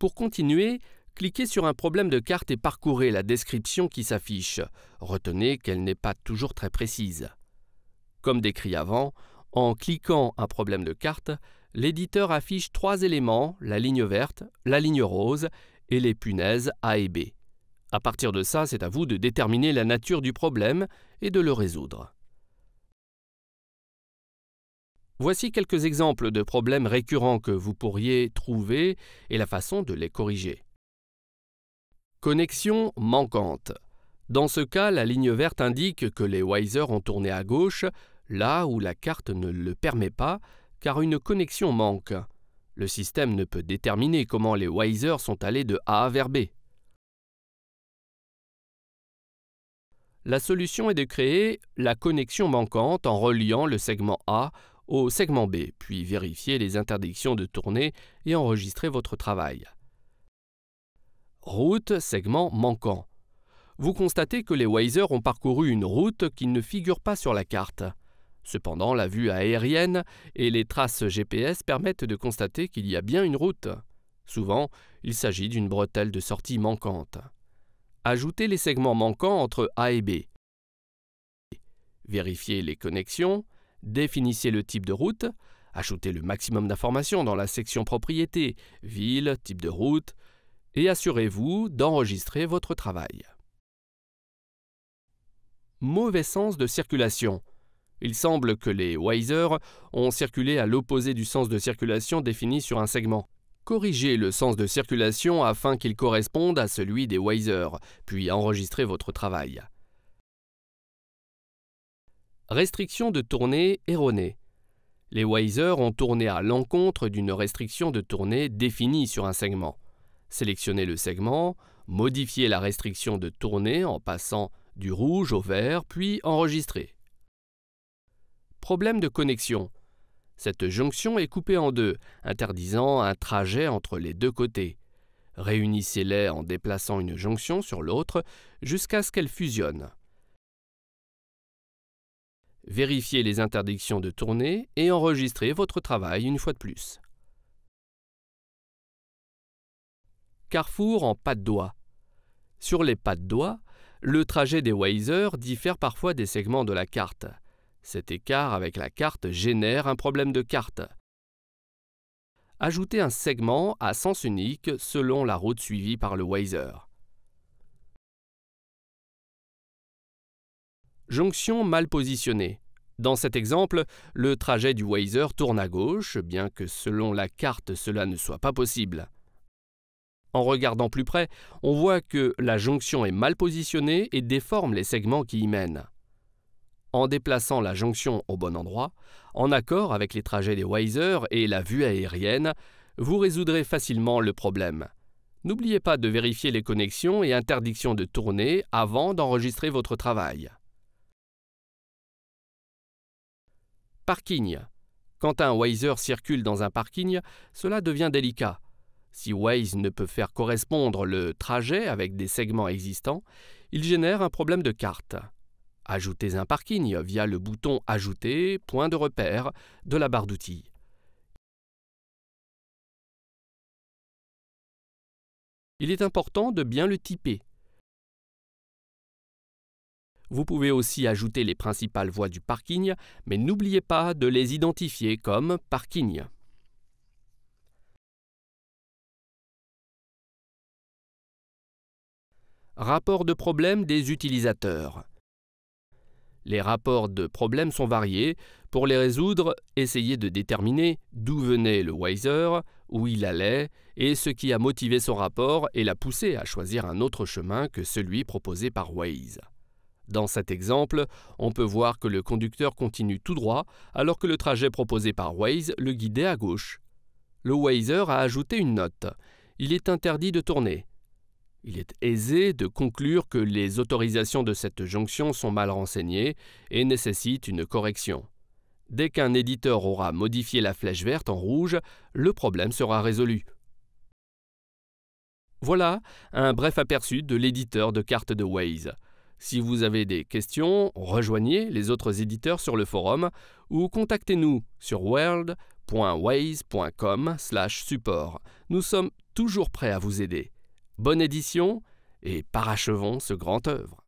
Pour continuer, cliquez sur un problème de carte et parcourez la description qui s'affiche. Retenez qu'elle n'est pas toujours très précise. Comme décrit avant, en cliquant un problème de carte, l'éditeur affiche trois éléments, la ligne verte, la ligne rose et les punaises A et B. À partir de ça, c'est à vous de déterminer la nature du problème et de le résoudre. Voici quelques exemples de problèmes récurrents que vous pourriez trouver et la façon de les corriger. Connexion manquante. Dans ce cas, la ligne verte indique que les Wiser ont tourné à gauche, là où la carte ne le permet pas, car une connexion manque. Le système ne peut déterminer comment les Wiser sont allés de A vers B. La solution est de créer la connexion manquante en reliant le segment A au segment B, puis vérifier les interdictions de tourner et enregistrer votre travail. Route, segment manquant. Vous constatez que les Wiser ont parcouru une route qui ne figure pas sur la carte. Cependant, la vue aérienne et les traces GPS permettent de constater qu'il y a bien une route. Souvent, il s'agit d'une bretelle de sortie manquante. Ajoutez les segments manquants entre A et B. Vérifiez les connexions, définissez le type de route, ajoutez le maximum d'informations dans la section propriété, ville, type de route, et assurez-vous d'enregistrer votre travail. Mauvais sens de circulation. Il semble que les Wiser ont circulé à l'opposé du sens de circulation défini sur un segment. Corrigez le sens de circulation afin qu'il corresponde à celui des Wiser, puis enregistrez votre travail. Restriction de tournée erronée. Les Wiser ont tourné à l'encontre d'une restriction de tournée définie sur un segment. Sélectionnez le segment, modifiez la restriction de tournée en passant du rouge au vert, puis enregistrez. Problème de connexion. Cette jonction est coupée en deux, interdisant un trajet entre les deux côtés. Réunissez-les en déplaçant une jonction sur l'autre jusqu'à ce qu'elles fusionnent. Vérifiez les interdictions de tournée et enregistrez votre travail une fois de plus. Carrefour en pas de. Sur les pas de le trajet des Wiser diffère parfois des segments de la carte. Cet écart avec la carte génère un problème de carte. Ajoutez un segment à sens unique selon la route suivie par le Wiser. Jonction mal positionnée. Dans cet exemple, le trajet du Wiser tourne à gauche, bien que selon la carte cela ne soit pas possible. En regardant plus près, on voit que la jonction est mal positionnée et déforme les segments qui y mènent. En déplaçant la jonction au bon endroit, en accord avec les trajets des Wiser et la vue aérienne, vous résoudrez facilement le problème. N'oubliez pas de vérifier les connexions et interdictions de tourner avant d'enregistrer votre travail. Parking. Quand un Wiser circule dans un parking, cela devient délicat. Si Waze ne peut faire correspondre le trajet avec des segments existants, il génère un problème de carte. Ajoutez un parking via le bouton Ajouter, point de repère de la barre d'outils. Il est important de bien le typer. Vous pouvez aussi ajouter les principales voies du parking, mais n'oubliez pas de les identifier comme parking. Rapport de problème des utilisateurs. Les rapports de problèmes sont variés. Pour les résoudre, essayez de déterminer d'où venait le Wiser, où il allait, et ce qui a motivé son rapport et l'a poussé à choisir un autre chemin que celui proposé par Waze. Dans cet exemple, on peut voir que le conducteur continue tout droit alors que le trajet proposé par Waze le guidait à gauche. Le Wazer a ajouté une note. Il est interdit de tourner. Il est aisé de conclure que les autorisations de cette jonction sont mal renseignées et nécessitent une correction. Dès qu'un éditeur aura modifié la flèche verte en rouge, le problème sera résolu. Voilà un bref aperçu de l'éditeur de carte de Waze. Si vous avez des questions, rejoignez les autres éditeurs sur le forum ou contactez-nous sur world.waze.com/support. Nous sommes toujours prêts à vous aider. Bonne édition et parachevons ce grand œuvre.